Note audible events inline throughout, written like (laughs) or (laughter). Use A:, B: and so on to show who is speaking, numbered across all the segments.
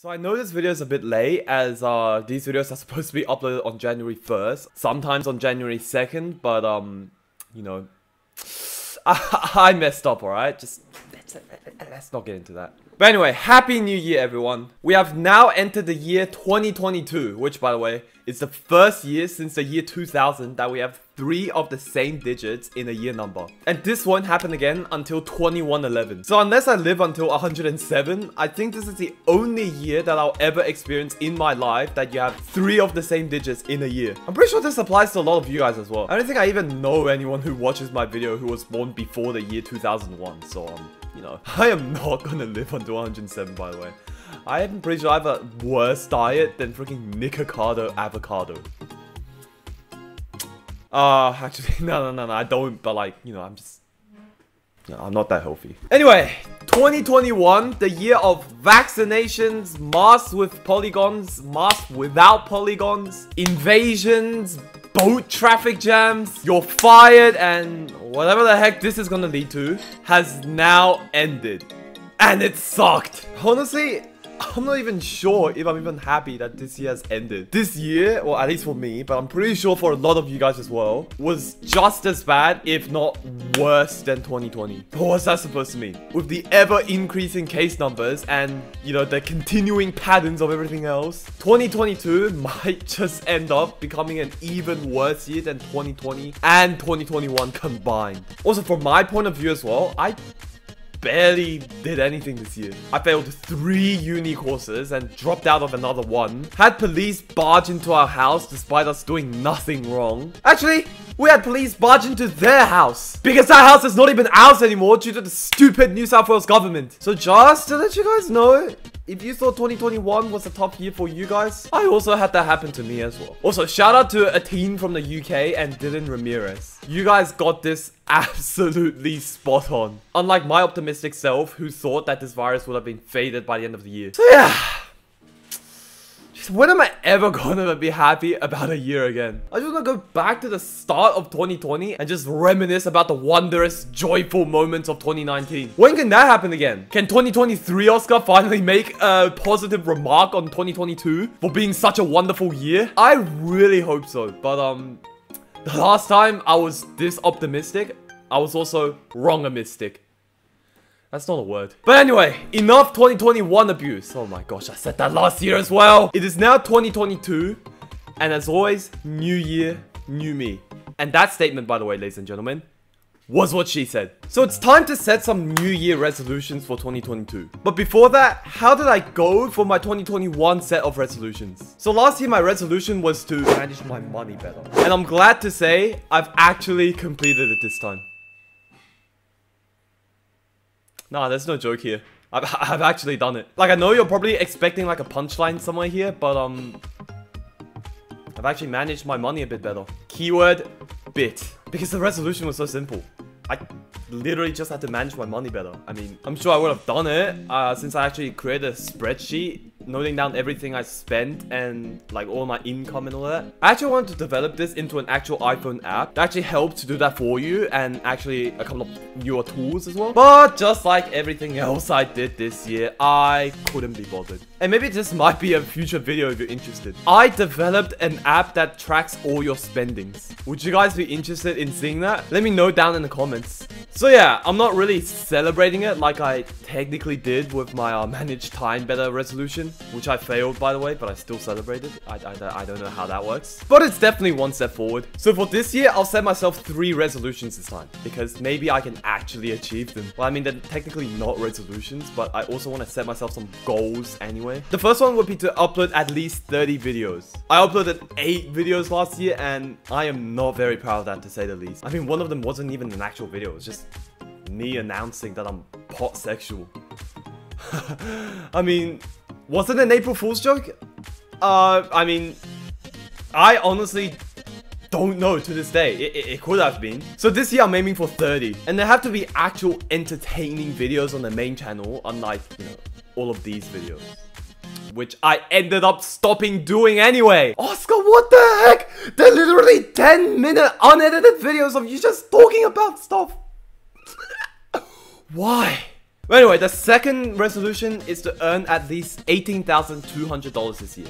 A: So I know this video is a bit late as uh these videos are (laughs) supposed to be uploaded on January 1st, sometimes on January 2nd, but um, you know, I, (laughs) I messed up, alright? Just let's, let's not get into that. But anyway, happy new year everyone. We have now entered the year 2022, which by the way, is the first year since the year 2000 that we have three of the same digits in a year number. And this won't happen again until 2111. So unless I live until 107, I think this is the only year that I'll ever experience in my life that you have three of the same digits in a year. I'm pretty sure this applies to a lot of you guys as well. I don't think I even know anyone who watches my video who was born before the year 2001, so um, you know, (laughs) I am not gonna live until 107 by the way. I am pretty sure I have a worse diet than freaking Nikocado avocado. Uh, actually, (laughs) no, no, no, no, I don't, but like, you know, I'm just... No, I'm not that healthy. Anyway, 2021, the year of vaccinations, masks with polygons, masks without polygons, invasions, boat traffic jams, you're fired, and whatever the heck this is gonna lead to has now ended. And it sucked. Honestly, I'm not even sure if I'm even happy that this year has ended. This year, well at least for me, but I'm pretty sure for a lot of you guys as well, was just as bad, if not worse than 2020. But what's that supposed to mean? With the ever increasing case numbers and, you know, the continuing patterns of everything else, 2022 might just end up becoming an even worse year than 2020 and 2021 combined. Also, from my point of view as well, I barely did anything this year. I failed three uni courses and dropped out of another one. Had police barge into our house despite us doing nothing wrong. Actually, we had police barge into their house. Because that house is not even ours anymore due to the stupid New South Wales government. So just to let you guys know, if you thought 2021 was a tough year for you guys, I also had that happen to me as well. Also, shout out to a team from the UK and Dylan Ramirez. You guys got this absolutely spot on. Unlike my optimistic self who thought that this virus would have been faded by the end of the year. So yeah, when am I ever (laughs) gonna be happy about a year again? I just wanna go back to the start of 2020 and just reminisce about the wondrous, joyful moments of 2019. When can that happen again? Can 2023 Oscar finally make a positive remark on 2022 for being such a wonderful year? I really hope so, but um, the last time I was this optimistic, I was also wrong-amistic. That's not a word. But anyway, enough 2021 abuse. Oh my gosh, I said that last year as well. It is now 2022. And as always, new year, new me. And that statement, by the way, ladies and gentlemen, was what she said. So it's time to set some new year resolutions for 2022. But before that, how did I go for my 2021 set of resolutions? So last year my resolution was to manage my money better. And I'm glad to say I've actually completed it this time. Nah, there's no joke here. I've, (laughs) I've actually done it. Like, I know you're probably expecting like a punchline somewhere here, but um... I've actually managed my money a bit better. Keyword, bit. Because the resolution was so simple. I literally just had to manage my money better. I mean, I'm sure I would have done it uh, since I actually created a spreadsheet noting down everything I spent and like all my income and all that. I actually wanted to develop this into an actual iPhone app that actually helps to do that for you and actually a couple of newer tools as well. But just like everything else I did this year, I couldn't be bothered. And maybe this might be a future video if you're interested. I developed an app that tracks all your spendings. Would you guys be interested in seeing that? Let me know down in the comments. So yeah, I'm not really celebrating it like I technically did with my uh, (laughs) managed time better resolution, which I failed by the way, but I still celebrated. I, I, I don't know how that works. But it's definitely one step forward. So for this year, I'll set myself three resolutions this time, because maybe I can actually achieve them. Well, I mean, they're technically not resolutions, but I also want to set myself some goals anyway. The first one would be to upload at least 30 videos. I uploaded 8 videos last year, and I am not very proud of that to say the least. I mean, one of them wasn't even an actual video, it was just me announcing that I'm pot sexual. (laughs) I mean, was it an April Fool's joke? Uh, I mean, I honestly don't know to this day. It, it, it, could have been. So this year I'm aiming for 30. And there have to be actual entertaining videos on the main channel, unlike, you know, all of these videos. Which I ended up stopping doing anyway. Oscar, what the heck? They're literally 10 minute unedited videos of you just talking about stuff. (laughs) Why? Anyway, the second resolution is to earn at least $18,200 this year.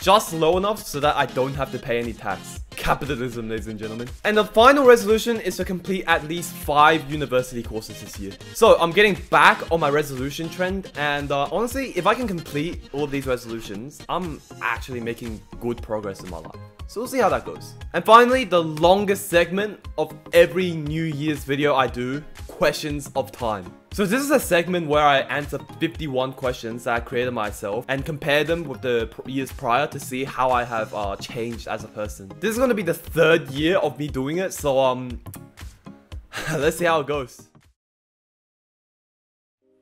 A: Just low enough so that I don't have to pay any tax. Capitalism, ladies and gentlemen. And the final resolution is to complete at least 5 university courses this year. So I'm getting back on my resolution trend and uh, honestly, if I can complete all these resolutions, I'm actually making good progress in my life. So we'll see how that goes. And finally, the longest segment of every New Year's video I do, questions of time. So this is a segment where I answer 51 questions that I created myself and compare them with the years prior to see how I have uh, changed as a person. This is going to be the third year of me doing it, so um, (laughs) let's see how it goes.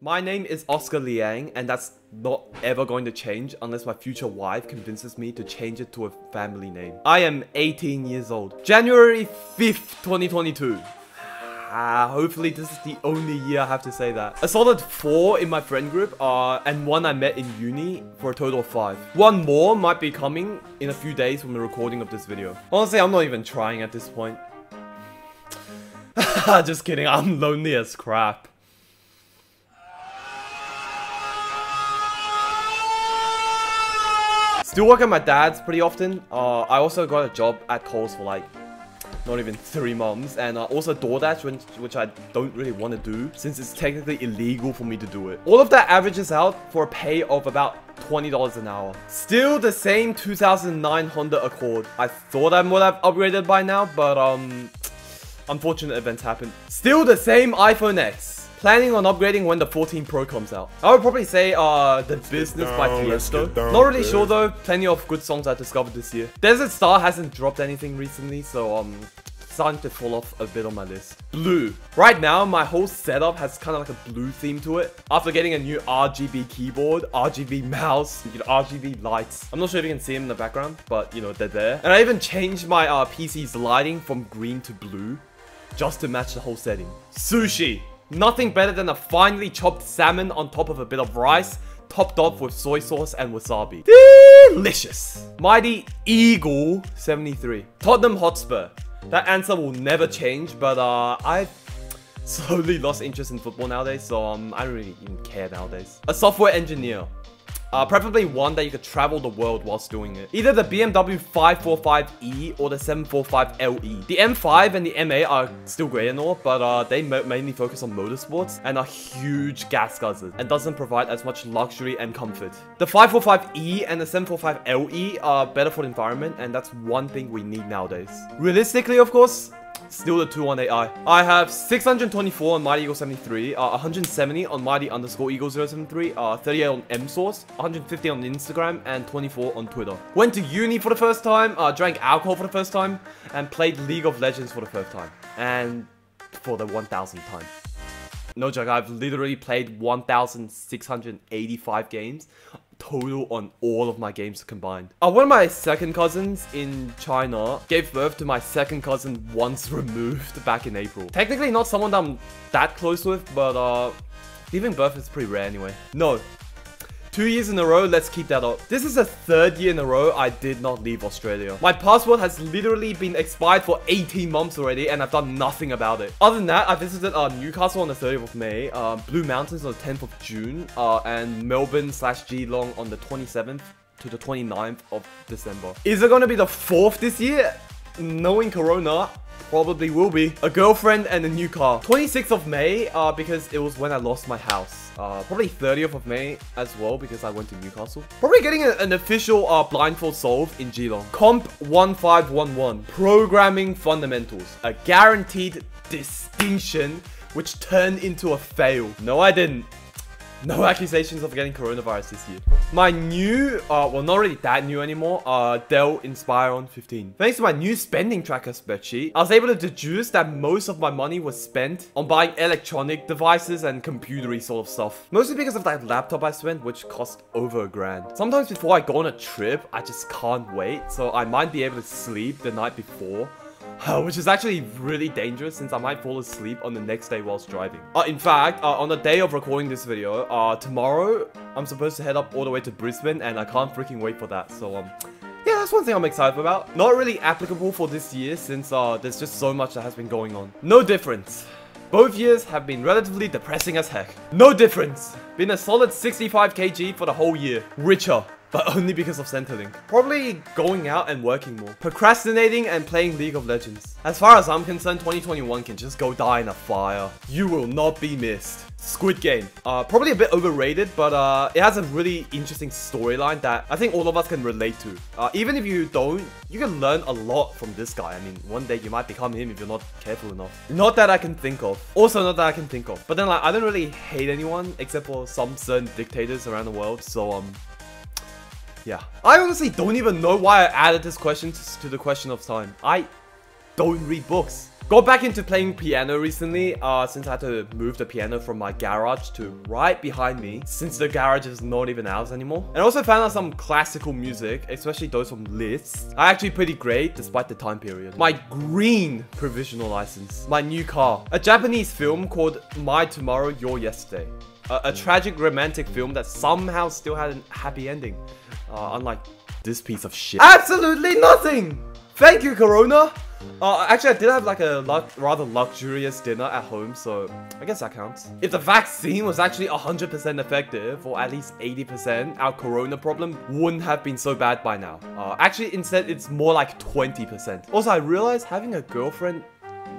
A: My name is Oscar Liang, and that's not ever going to change unless my future wife convinces me to change it to a family name. I am 18 years old. January 5th, 2022. Ah, hopefully this is the only year I have to say that. A solid 4 in my friend group, uh, and one I met in uni for a total of 5. One more might be coming in a few days from the recording of this video. Honestly, I'm not even trying at this point. (laughs) Just kidding, I'm lonely as crap. Still work at my dad's pretty often. Uh, I also got a job at Coles for like not even three months. And uh, also DoorDash, which, which I don't really want to do since it's technically illegal for me to do it. All of that averages out for a pay of about $20 an hour. Still the same 2009 Honda Accord. I thought I would have upgraded by now, but um, unfortunate events happened. Still the same iPhone X. Planning on upgrading when the 14 Pro comes out. I would probably say uh, The Business by Tiesto. Not really sure though, plenty of good songs I discovered this year. Desert Star hasn't dropped anything recently, so um, starting to fall off a bit on my list. Blue. Right now, my whole setup has kind of like a blue theme to it. After getting a new RGB keyboard, RGB (laughs) mouse, you know, RGB lights. I'm not sure if you can see them in the background, but you know, they're there. And I even changed my uh, PC's lighting from green to blue just to match the whole setting. Sushi. Nothing better than a finely chopped salmon on top of a bit of rice, topped off with soy sauce and wasabi. Delicious. Mighty Eagle 73. Tottenham Hotspur. That answer will never change, but uh, I've (laughs) slowly lost interest in football nowadays, so um, I don't really even care nowadays. A software engineer. Uh, preferably one that you could travel the world whilst doing it. Either the BMW 545e or the 745LE. The M5 and the M8 are still great and all, but uh, they mainly focus on motorsports and are huge gas guzzlers and doesn't provide as much luxury and comfort. The 545e and the 745LE are better for the environment and that's one thing we need nowadays. Realistically, of course, Still the 218i. I have 624 on Mighty Eagle 73, uh, 170 on Mighty underscore Eagle 073, uh, 38 on MSource, 150 on Instagram, and 24 on Twitter. Went to uni for the first time, uh, drank alcohol for the first time, and played League of Legends for the first time. And for the 1000th time. No joke, I've literally played 1,685 games total on all of my games combined. Uh, one of my second cousins in China gave birth to my second cousin once (laughs) removed back in April. Technically not someone that I'm that close with, but uh, giving birth is pretty rare anyway. No, Two years in a row, let's keep that up. This is the third year in a row I did not leave Australia. My passport has literally been expired for 18 months already and I've done nothing about it. Other than that, I visited uh, Newcastle on the 30th of May, uh, Blue Mountains on the 10th of June, uh, and Melbourne slash Geelong on the 27th to the 29th of December. Is it going to be the fourth this year? Knowing Corona, probably will be. A girlfriend and a new car. 26th of May, uh, because it was when I lost my house. Uh, probably 30th of May as well because I went to Newcastle. Probably getting a, an official uh, blindfold solve in Geelong. Comp 1511. Programming Fundamentals. A guaranteed distinction which turned into a fail. No, I didn't. No (laughs) accusations of getting coronavirus this year. My new, uh, well not really that new anymore, uh, Dell Inspiron 15. Thanks to my new spending tracker spreadsheet, I was able to deduce that most of my money was spent on buying electronic devices and computery sort of stuff. Mostly because of that laptop I spent, which cost over a grand. Sometimes before I go on a trip, I just can't wait, so I might be able to sleep the night before (sighs) which is actually really dangerous since I might fall asleep on the next day whilst driving. Uh, in fact, uh, on the day of recording this video, uh, tomorrow, I'm supposed to head up all the way to Brisbane and I can't freaking wait for that. So, um, yeah, that's one thing I'm excited about. Not really applicable for this year since uh, there's just so much that has been going on. No difference. Both years have been relatively depressing as heck. No difference. Been a solid 65 kg for the whole year. Richer but (laughs) only because of Centrelink. Probably going out and working more. Procrastinating and playing League of Legends. As far as I'm concerned, 2021 can just go die in a fire. You will not be missed. Squid Game. Uh, probably a bit overrated, but uh, it has a really interesting storyline that I think all of us can relate to. Uh, even if you don't, you can learn a lot from this guy. I mean, one day you might become him if you're not careful enough. Not that I can think of. Also, not that I can think of. But then, like, I don't really hate anyone except for some certain dictators around the world. So, um, yeah. I honestly don't even know why I added this question to the question of time. I don't read books. Got back into playing piano recently, uh, since I had to move the piano from my garage to right behind me, since the garage is not even ours anymore. And also found out some classical music, especially those from Liszt. Are actually pretty great, despite the time period. My green provisional license. My new car. A Japanese film called My Tomorrow, Your Yesterday. A, a tragic romantic film that somehow still had a happy ending. Uh, unlike this piece of shit. Absolutely nothing! Thank you, Corona! Uh, actually, I did have like a lu rather luxurious dinner at home, so I guess that counts. If the vaccine was actually 100% effective, or at least 80%, our corona problem wouldn't have been so bad by now. Uh, actually, instead, it's more like 20%. Also, I realized having a girlfriend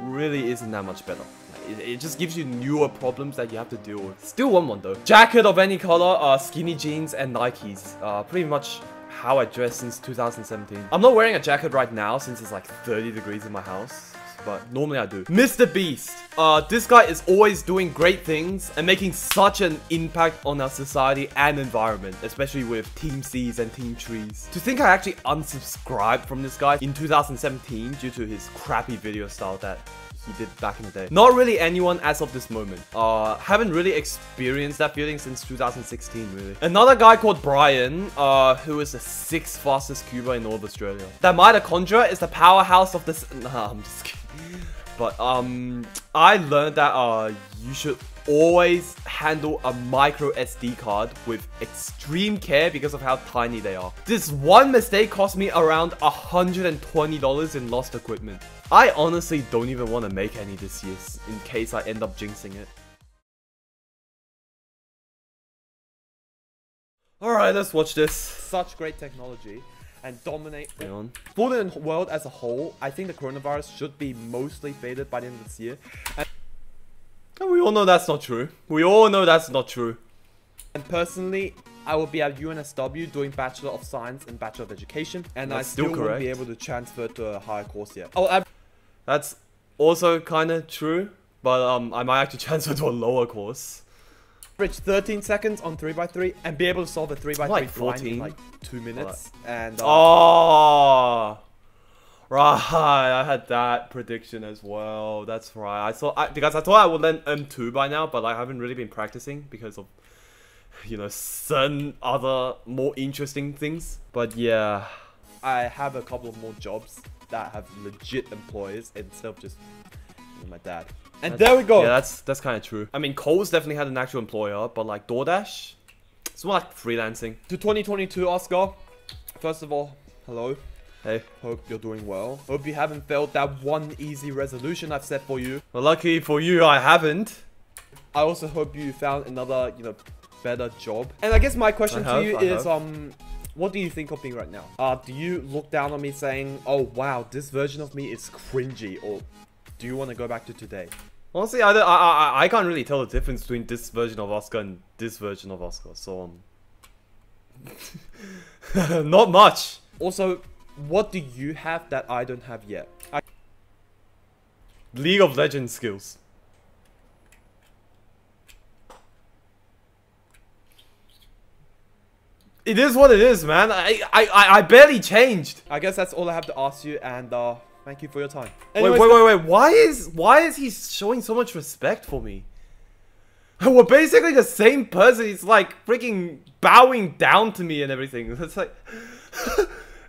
A: really isn't that much better. It, it, just gives you newer problems that you have to deal with. Still 1-1 though. Jacket of any color, uh, skinny jeans, and Nikes. Uh, pretty much how I dress since 2017. I'm not wearing a jacket right now since it's like 30 degrees in my house but normally I do. Mr. Beast. Uh, this guy is always doing great things and making such an impact on our society and environment, especially with Team Seas and Team Trees. To think I actually unsubscribed from this guy in 2017 due to his crappy video style that he did back in the day. Not really anyone as of this moment. Uh, haven't really experienced that feeling since 2016, really. Another guy called Brian, uh, who is the sixth fastest cuber in all of Australia. That mitochondria is the powerhouse of this- (laughs) Nah, I'm just kidding. But, um, I learned that, uh, you should always handle a micro SD card with extreme care because of how tiny they are. This one mistake cost me around $120 in lost equipment. I honestly don't even want to make any this year in case I end up jinxing it. Alright, let's watch this. Such great technology and dominate on. For the world as a whole, I think the coronavirus should be mostly faded by the end of this year. And and we all know that's not true. We all know that's not true. And personally, I will be at UNSW doing Bachelor of Science and Bachelor of Education, and that's I still, still won't be able to transfer to a higher course yet. Oh, I that's also kind of true, but um, I might actually (laughs) transfer to a lower course. Average 13 seconds on 3x3 and be able to solve a 3x3 like 14 in like 2 minutes. Right. And uh, Oh! Right, I had that prediction as well. That's right. I thought I, because I thought I would learn M2 by now, but I haven't really been practicing because of you know certain other more interesting things. But yeah, I have a couple of more jobs that have legit employers instead of just my dad. And that's, there we go. Yeah, that's that's kind of true. I mean, Coles definitely had an actual employer, but like DoorDash, it's more like freelancing. To 2022, Oscar. First of all, hello. Hey, hope you're doing well. Hope you haven't failed that one easy resolution I've set for you. Well, lucky for you, I haven't. I also hope you found another, you know, better job. And I guess my question I to you I is, um, what do you think of me right now? Uh, do you look down on me saying, oh wow, this version of me is cringy, or do you want to go back to today? Honestly, I, I, I, I can't really tell the difference between this version of Oscar and this version of Oscar, so um... (laughs) Not much! Also, what do you have that I don't have yet? I League of Legends skills. It is what it is, man. I, I, I barely changed. I guess that's all I have to ask you, and uh, thank you for your time. Anyways, wait, wait, wait, wait. Why is why is he showing so much respect for me? (laughs) We're basically the same person. He's like freaking bowing down to me and everything. (laughs) It's like.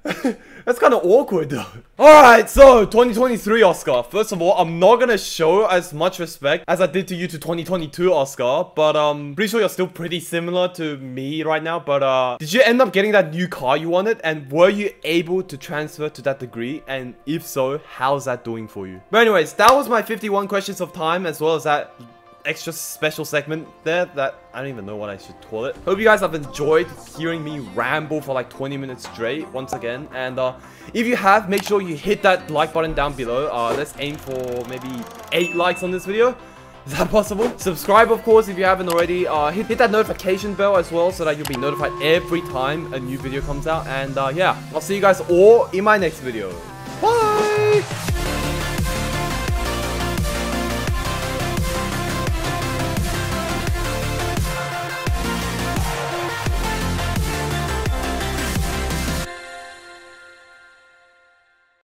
A: (laughs) That's kind of awkward though. (laughs) Alright, so 2023 Oscar. First of all, I'm not gonna show as much respect as I did to you to 2022 Oscar, but um, pretty sure you're still pretty similar to me right now. But uh, did you end up getting that new car you wanted? And were you able to transfer to that degree? And if so, how's that doing for you? But anyways, that was my 51 questions of time as well as that extra special segment there that I don't even know what I should call it. Hope you guys have enjoyed hearing me ramble for like 20 minutes straight once again. And uh, if you have, make sure you hit that like button down below. Uh, let's aim for maybe 8 likes on this video. (laughs) Is that possible? Subscribe, of course, if you haven't already. Uh, hit, hit that notification bell as well so that you'll be notified every time a new video comes out. And uh, yeah, I'll see you guys all in my next video. Bye!